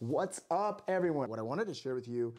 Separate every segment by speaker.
Speaker 1: What's up, everyone? What I wanted to share with you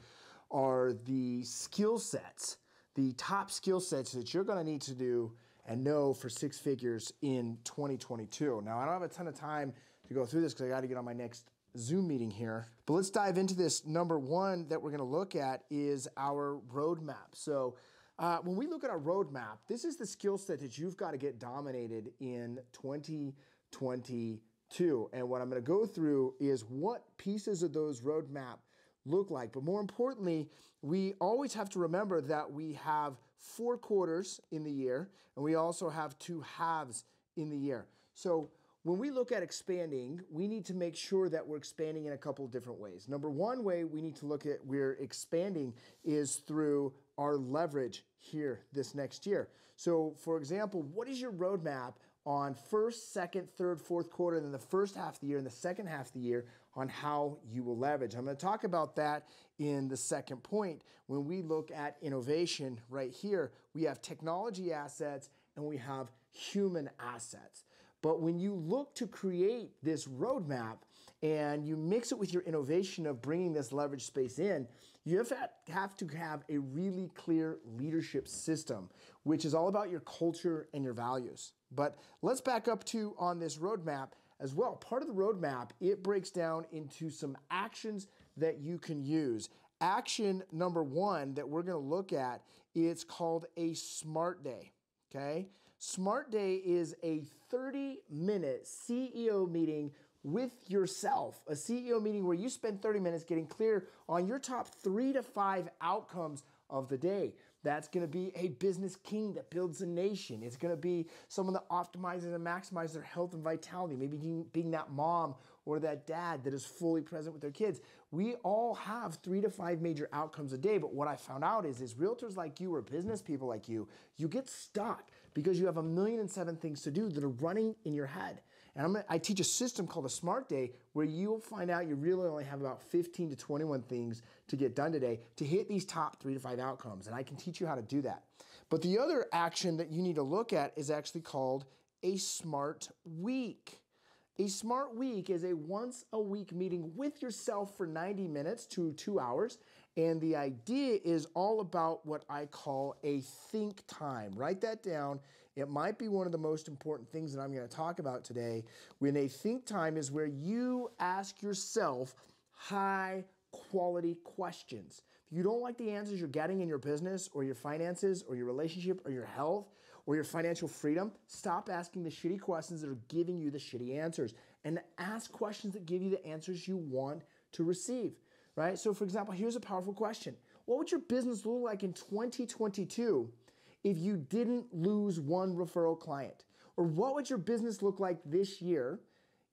Speaker 1: are the skill sets, the top skill sets that you're gonna need to do and know for six figures in 2022. Now, I don't have a ton of time to go through this because I gotta get on my next Zoom meeting here. But let's dive into this. Number one that we're gonna look at is our roadmap. So, uh, when we look at our roadmap, this is the skill set that you've got to get dominated in 2022. And what I'm going to go through is what pieces of those roadmap look like. But more importantly, we always have to remember that we have four quarters in the year, and we also have two halves in the year. So when we look at expanding, we need to make sure that we're expanding in a couple different ways. Number one way we need to look at we're expanding is through our leverage here this next year. So, for example, what is your roadmap on first, second, third, fourth quarter, and then the first half of the year and the second half of the year on how you will leverage? I'm going to talk about that in the second point. When we look at innovation right here, we have technology assets and we have human assets. But when you look to create this roadmap and you mix it with your innovation of bringing this leverage space in, you have to have a really clear leadership system, which is all about your culture and your values. But let's back up to on this roadmap as well. Part of the roadmap, it breaks down into some actions that you can use. Action number one that we're going to look at, it's called a smart day. Okay. Smart Day is a 30 minute CEO meeting with yourself, a CEO meeting where you spend 30 minutes getting clear on your top three to five outcomes of the day. That's going to be a business king that builds a nation. It's going to be someone that optimizes and maximizes their health and vitality. Maybe being that mom or that dad that is fully present with their kids. We all have three to five major outcomes a day. But what I found out is, is realtors like you or business people like you, you get stuck because you have a million and seven things to do that are running in your head. And gonna, i teach a system called a Smart Day where you'll find out you really only have about 15 to 21 things to get done today to hit these top three to five outcomes. And I can teach you how to do that. But the other action that you need to look at is actually called a smart week. A smart week is a once a week meeting with yourself for 90 minutes to two hours. And the idea is all about what I call a think time. Write that down. It might be one of the most important things that I'm going to talk about today. When a think time is where you ask yourself high quality questions. If you don't like the answers you're getting in your business or your finances or your relationship or your health or your financial freedom, stop asking the shitty questions that are giving you the shitty answers and ask questions that give you the answers you want to receive, right? So, for example, here's a powerful question What would your business look like in 2022 if you didn't lose one referral client? Or what would your business look like this year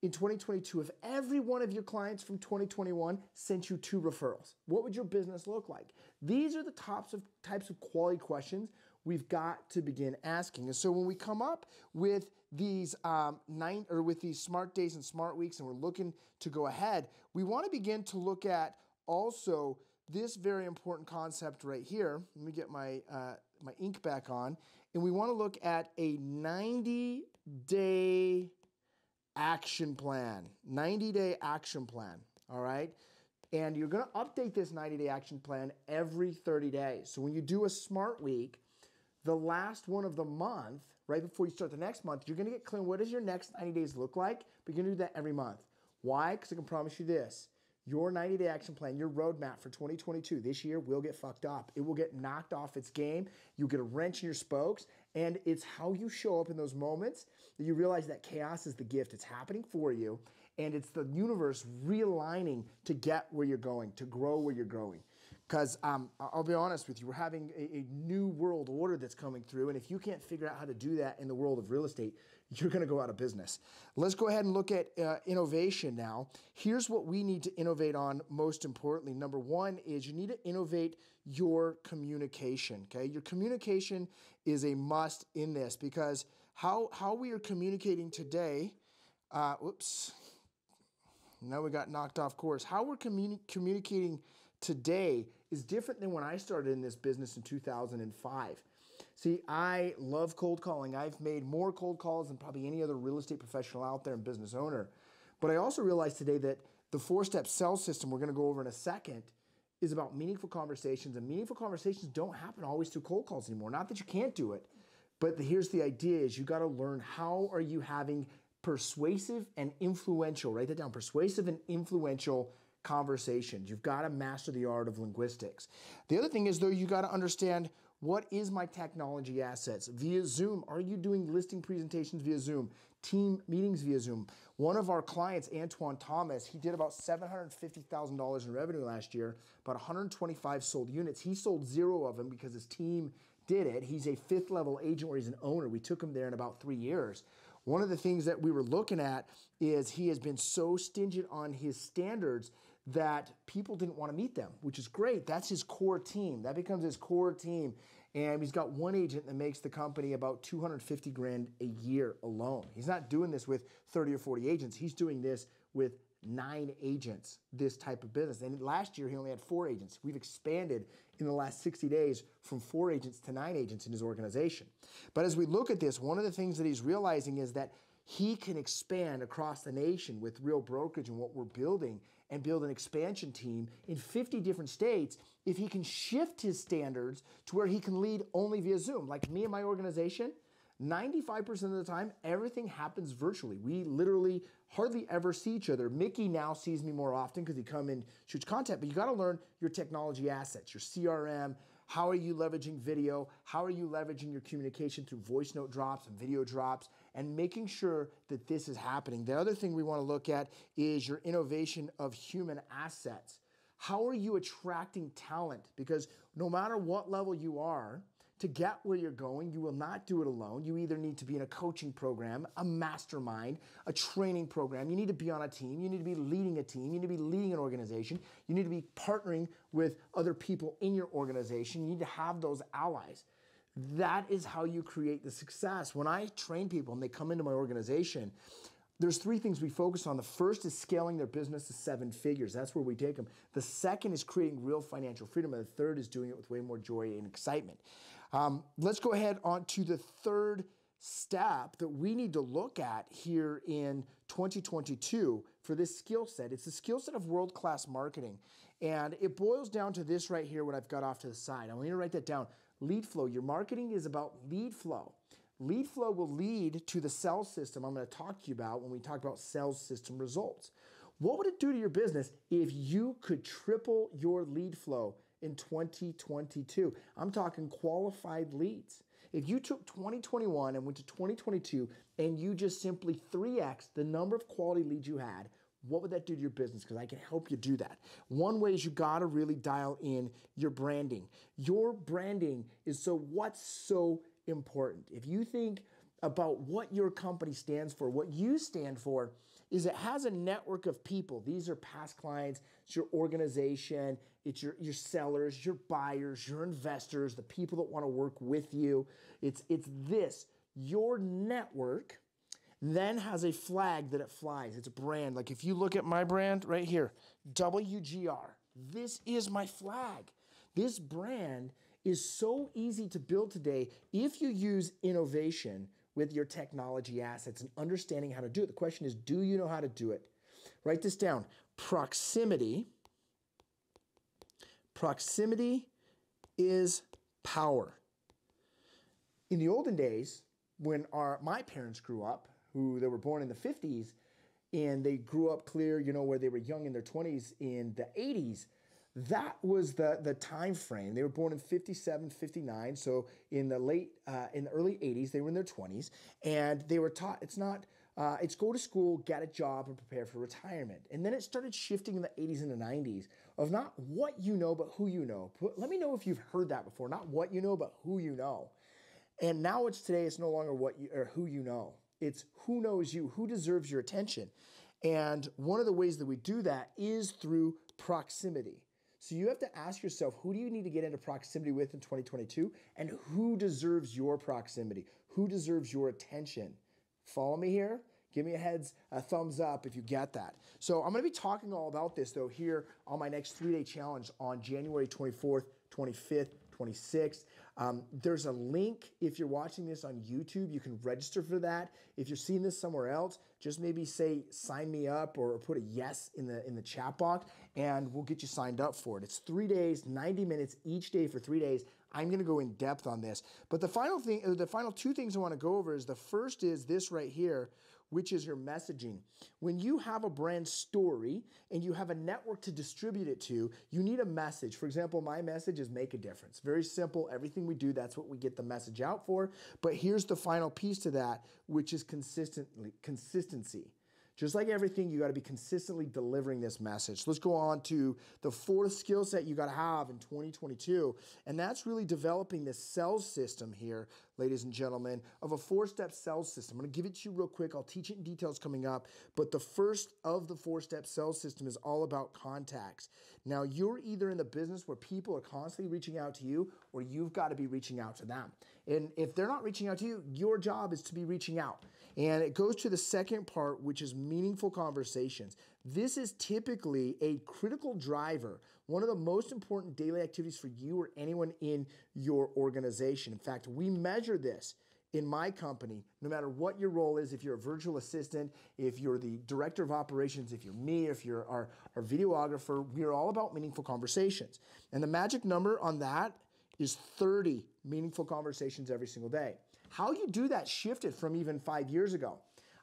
Speaker 1: in 2022 if every one of your clients from 2021 sent you two referrals? What would your business look like? These are the types of types of quality questions we've got to begin asking. And so when we come up with these um, nine or with these smart days and smart weeks, and we're looking to go ahead, we want to begin to look at also this very important concept right here. Let me get my uh, my ink back on, and we want to look at a 90 day action plan, 90 day action plan. All right. And you're going to update this 90 day action plan every 30 days. So when you do a smart week, the last one of the month, right before you start the next month, you're going to get clear what does your next 90 days look like? But you're going to do that every month. Why? Because I can promise you this your 90 day action plan, your roadmap for 2022 this year will get fucked up. It will get knocked off its game. You'll get a wrench in your spokes. And it's how you show up in those moments that you realize that chaos is the gift. It's happening for you. And it's the universe realigning to get where you're going, to grow where you're growing. Because um, I'll be honest with you, we're having a, a, new world order that's coming through. And if you can't figure out how to do that in the world of real estate, you're going to go out of business. Let's go ahead and look at uh, innovation now. Here's what we need to innovate on most importantly. Number one is you need to innovate your communication. Okay. Your communication is a must in this because how, how we are communicating today, uh, whoops, now we got knocked off course. How we're communi- communicating today is different than when I started in this business in 2005. See, I love cold calling. I've made more cold calls than probably any other real estate professional out there and business owner. But I also realized today that The four step sales system we're going to go over in a second is about meaningful conversations, and meaningful conversations don't happen always through cold calls anymore. Not that you can't do it, but here's the idea: is you got to learn how are you having persuasive and influential. Write that down: persuasive and influential conversations. You've got to master the art of linguistics. The other thing is though, you got to understand what is my technology assets via Zoom. Are you doing listing presentations via Zoom? Team meetings via Zoom. One of our clients, Antoine Thomas, he did about $750,000 in revenue last year, about 125 sold units. He sold zero of them because his team did it. He's a fifth level agent where he's an owner. We took him there in about three years. One of the things that we were looking at is he has been so stingent on his standards that people didn't want to meet them, which is great. That's his core team. That becomes his core team. And he's got one agent that makes the company about 250 grand a year alone. He's not doing this with 30 or 40 agents. He's doing this with nine agents, this type of business. And last year, he only had four agents. We've expanded in the last 60 days from four agents to nine agents in his organization. But as we look at this, one of the things that he's realizing is that he can expand across the nation with real brokerage and what we're building and build an expansion team in 50 different states if he can shift his standards to where he can lead only via Zoom. Like me and my organization, 95% of the time, everything happens virtually. We literally hardly ever see each other. Mickey now sees me more often because he come and shoots content, but you got to learn your technology assets, your CRM, how are you leveraging video? How are you leveraging your communication through voice note drops and video drops? and making sure that this is happening. The other thing we want to look at is your innovation of human assets. How are you attracting talent? Because no matter what level you are, to get where you're going, you will not do it alone. You either need to be in a coaching program, a mastermind, a training program. You need to be on a team. You need to be leading a team. You need to be leading an organization. You need to be partnering with other people in your organization. You need to have those allies. That is how you create the success. When I train people and they come into my organization, there's three things we focus on. The first is scaling their business to seven figures. That's where we take them. The second is creating real financial freedom. And the third is doing it with way more joy and excitement. Um, let's go ahead on to the third step that we need to look at here in 2022 for this skill set. It's the skill set of world class marketing. And it boils down to this right here, what I've got off to the side. I want you to write that down. Lead flow. Your marketing is about lead flow. Lead flow will lead to the sales system I'm going to talk to you about when we talk about sales system results. What would it do to your business if you could triple your lead flow in 2022? I'm talking qualified leads. If you took 2021 and went to 2022 and you just simply 3x the number of quality leads you had, what would that do to your business? Because I can help you do that. One way is you got to really dial in your branding. Your branding is so what's so important. If you think about what your company stands for, what you stand for, is it has a network of people. These are past clients, it's your organization, it's your, your sellers, your buyers, your investors, the people that want to work with you. It's, it's this. Your network then has a flag that it flies. It's a brand. Like if you look at my brand right here, WGR, this is my flag. This brand is so easy to build today if you use innovation with your technology assets and understanding how to do it. The question is, do you know how to do it? Write this down. Proximity. Proximity is power. In the olden days, when our my parents grew up, who they were born in the 50s, and they grew up clear, you know, where they were young in their 20s in the 80s, that was the the time frame. They were born in 57, 59. So in the late, uh, in the early 80s, they were in their 20s, and they were taught it's not. Uh, it's go to school, get a job, and prepare for retirement. And then it started shifting in the 80s and the 90s of not what you know, but who you know. Let me know if you've heard that before. Not what you know, but who you know. And now it's today. It's no longer what you or who you know. It's who knows you, who deserves your attention. And one of the ways that we do that is through proximity. So you have to ask yourself who do you need to get into proximity with in 2022 and who deserves your proximity? Who deserves your attention? Follow me here? Give me a heads, a thumbs up if you get that. So I'm to be talking all about this though here on my next three day challenge on January 24th, 25th, 26th. Um, there's a link if you're watching this on YouTube. You can register for that. If you're seeing this somewhere else, just maybe say sign me up or put a yes in the in the chat box, and we'll get you signed up for it. It's three days, 90 minutes each day for three days. I'm going to go in depth on this. But the final thing, uh, the final two things I want to go over is the first is this right here, which is your messaging. When you have a brand story and you have a network to distribute it to, you need a message. For example, my message is make a difference. Very simple. Everything we do, that's what we get the message out for. But here's the final piece to that, which is consistently consistency. Just like everything, you got to be consistently delivering this message. Let's go on to the fourth skill set you got to have in 2022, and that's really developing this sales system here, ladies and gentlemen, of a four step sales system. I'm going to give it to you real quick. I'll teach it in details coming up, but the first of the four step sales system is all about contacts. Now, you're either in the business where people are constantly reaching out to you, or you've got to be reaching out to them. And if they're not reaching out to you, your job is to be reaching out. And it goes to the second part, which is meaningful conversations. This is typically a critical driver, one of the most important daily activities for you or anyone in your organization. In fact, we measure this in my company, no matter what your role is, if you're a virtual assistant, if you're the director of operations, if you're me, if you're our, our videographer, we are all about meaningful conversations. And the magic number on that is 30 meaningful conversations every single day. How you do that shifted from even five years ago.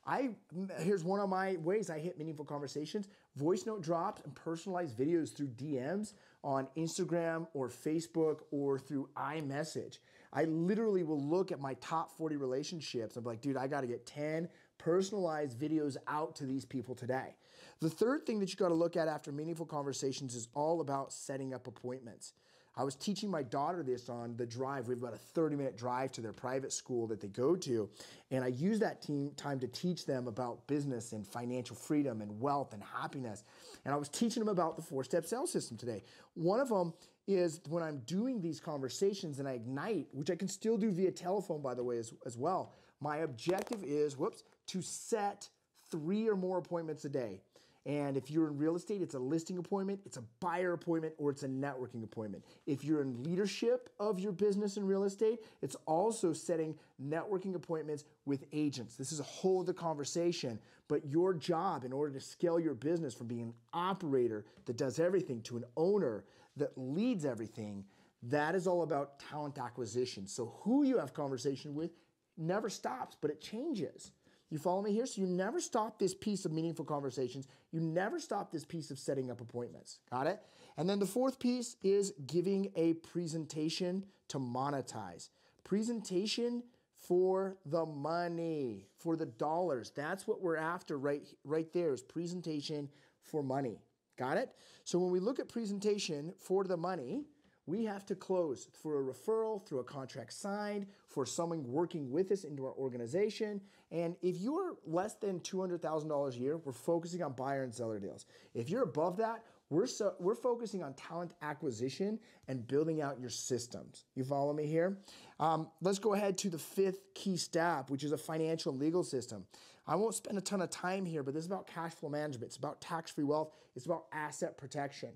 Speaker 1: I here's one of my ways I hit meaningful conversations: voice note drops and personalized videos through DMs on Instagram or Facebook or through iMessage. I literally will look at my top 40 relationships. I'm like, dude, I got to get 10 personalized videos out to these people today. The third thing that you got to look at after meaningful conversations is all about setting up appointments. I was teaching my daughter this on the drive. We have about a 30 minute drive to their private school that they go to. And I use that team time to teach them about business and financial freedom and wealth and happiness. And I was teaching them about the four step sales system today. One of them is when I'm doing these conversations and I ignite, which I can still do via telephone, by the way, as, as well. My objective is, whoops, to set three or more appointments a day. And if you're in real estate, it's a listing appointment, it's a buyer appointment, or it's a networking appointment. If you're in leadership of your business in real estate, it's also setting networking appointments with agents. This is a whole other conversation, but your job in order to scale your business from being an operator that does everything to an owner that leads everything, that is all about talent acquisition. So who you have conversation with never stops, but it changes. You follow me here? So you never stop this piece of meaningful conversations. You never stop this piece of setting up appointments. Got it? And then the fourth piece is giving a presentation to monetize. Presentation for the money, for the dollars. That's what we're after right, right there is presentation for money. Got it? So when we look at presentation for the money, we have to close through a referral, through a contract signed, for someone working with us into our organization. And if you're less than $200,000 a year, we're focusing on buyer and seller deals. If you're above that, we're, so, we're focusing on talent acquisition and building out your systems. You follow me here? Um, let's go ahead to the fifth key step, which is a financial and legal system. I won't spend a ton of time here, but this is about cash flow management. It's about tax free wealth, it's about asset protection.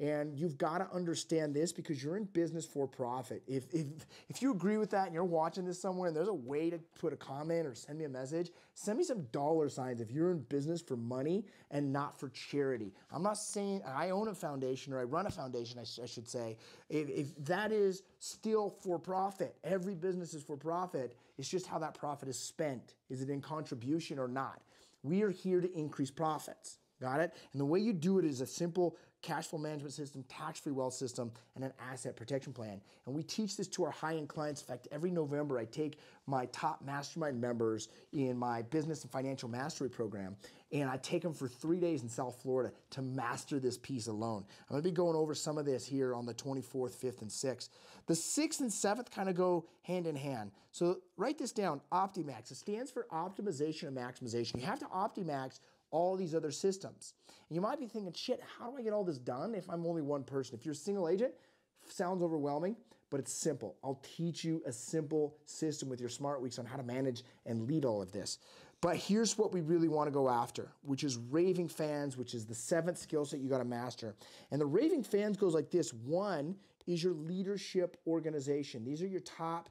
Speaker 1: And you've got to understand this because you're in business for profit. If, if, if you agree with that and you're watching this somewhere and there's a way to put a comment or send me a message, send me some dollar signs if you're in business for money and not for charity. I'm not saying I own a foundation or I run a foundation, I, sh- I should say. If, if that is still for profit, every business is for profit. It's just how that profit is spent. Is it in contribution or not? We are here to increase profits. Got it? And the way you do it is a simple cash flow management system, tax free wealth system, and an asset protection plan. And we teach this to our high end clients. In fact, every November, I take my top mastermind members in my business and financial mastery program, and I take them for three days in South Florida to master this piece alone. I'm gonna be going over some of this here on the 24th, 5th, and 6th. The 6th and 7th kind of go hand in hand. So write this down Optimax. It stands for optimization and maximization. You have to Optimax all these other systems. And you might be thinking, shit, how do I get all this done if I'm only one person? If you're a single agent, sounds overwhelming, but it's simple. I'll teach you a simple system with your smart weeks on how to manage and lead all of this. But here's what we really want to go after, which is raving fans, which is the seventh skill set you got to master. And the raving fans goes like this one is your leadership organization. These are your top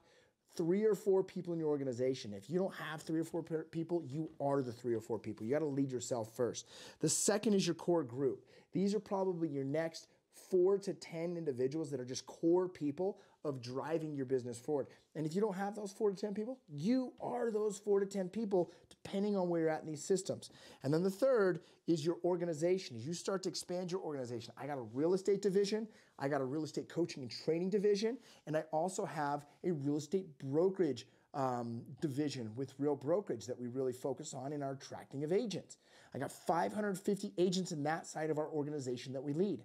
Speaker 1: three or four people in your organization. If you don't have three or four people, you are the three or four people. You got to lead yourself first. The second is your core group. These are probably your next four to 10 individuals that are just core people of driving your business forward. And if you don't have those four to 10 people, you are those four to 10 people, depending on where you're at in these systems. And then the third is your organization. As you start to expand your organization, I got a real estate division, I got a real estate coaching and training division, and I also have a real estate brokerage um, division with real brokerage that we really focus on in our attracting of agents. I got 550 agents in that side of our organization that we lead.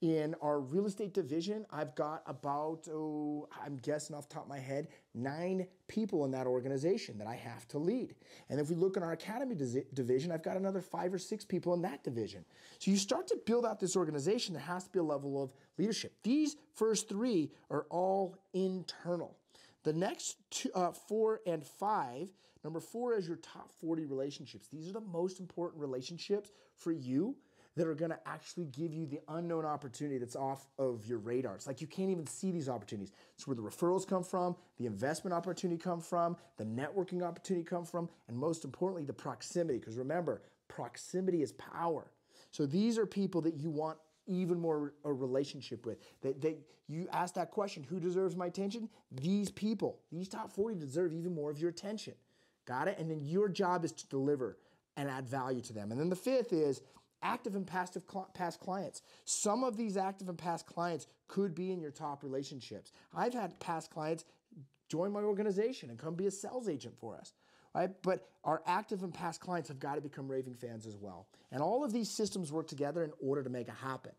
Speaker 1: In our real estate division, I've got about, oh, I'm guessing off top of my head, nine people in that organization that I have to lead. And if we look in our academy division, I've got another five or six people in that division. So you start to build out this organization, there has to be a level of leadership. These first three are all internal. The next two, uh, four and five, number four is your top 40 relationships. These are the most important relationships for you that are going to actually give you the unknown opportunity that's off of your radar. It's like you can't even see these opportunities. It's where the referrals come from, the investment opportunity come from, the networking opportunity come from, and most importantly, the proximity. Because remember, proximity is power. So these are people that you want even more a relationship with. That, that you ask that question, who deserves my attention? These people, these top 40 deserve even more of your attention. Got it? And then your job is to deliver and add value to them. And then the fifth is active and passive past clients. Some of these active and past clients could be in your top relationships. I've had past clients join my organization and come be a sales agent for us. Right? But our active and past clients have got to become raving fans as well. And all of these systems work together in order to make it happen.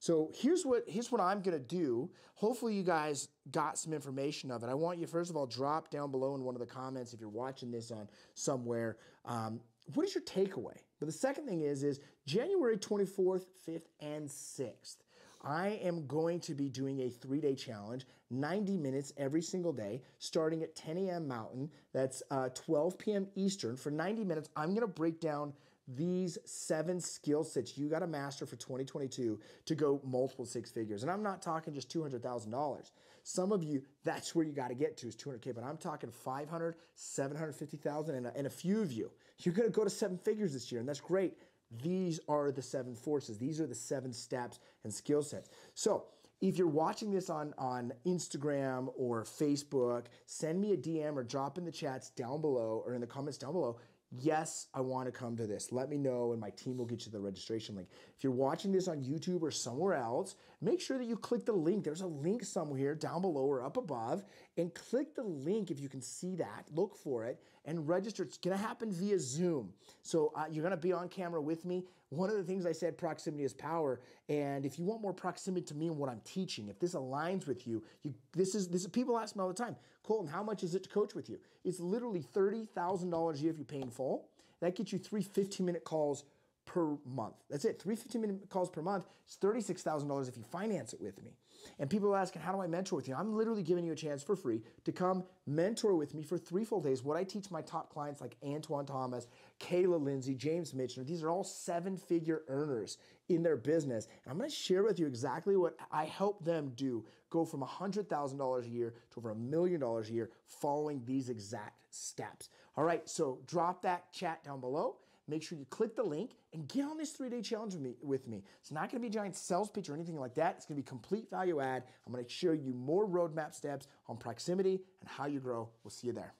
Speaker 1: So here's what here's what I'm gonna do. Hopefully you guys got some information of it. I want you first of all drop down below in one of the comments if you're watching this on somewhere. Um, what is your takeaway? But the second thing is, is January 24th, 5th, and 6th. I am going to be doing a three day challenge, 90 minutes every single day, starting at 10 a.m. Mountain. That's uh, 12 p.m. Eastern. For 90 minutes, I'm going to break down these seven skill sets you got to master for 2022 to go multiple six figures. And I'm not talking just $200,000. Some of you, that's where you got to get to is 200K, but I'm talking 500, 750,000, and, and a few of you, you're going to go to seven figures this year, and that's great. These are the seven forces. These are the seven steps and skill sets. So if you're watching this on, on Instagram or Facebook, send me a DM or drop in the chats down below or in the comments down below yes, I want to come to this. Let me know, and my team will get you the registration link. If you're watching this on YouTube or somewhere else, make sure that you click the link. There's a link somewhere down below or up above, and click the link if you can see that. Look for it and register. It's going to happen via Zoom. So uh, you're going to be on camera with me. One of the things I said, proximity is power. And if you want more proximity to me and what I'm teaching, if this aligns with you, you this is this. People ask me all the time, Colton, how much is it to coach with you? It's literally thirty thousand dollars a year if you pay in full. That gets you three 15 minute calls per month. That's it. Three 15 minute calls per month. It's $36,000 if you finance it with me. And people are asking, how do I mentor with you? I'm literally giving you a chance for free to come mentor with me for three full days. What I teach my top clients like Antoine Thomas, Kayla Lindsay, James Mitchner, these are all seven figure earners in their business. And I'm going to share with you exactly what I help them do go from $100,000 a year to over a million dollars a year following these exact steps. All right, so drop that chat down below make sure you click the link and get on this three day challenge with me, with me. It's not gonna be a giant sales pitch or anything like that. It's gonna be complete value add. I'm gonna show you more roadmap steps on proximity and how you grow. We'll see you there.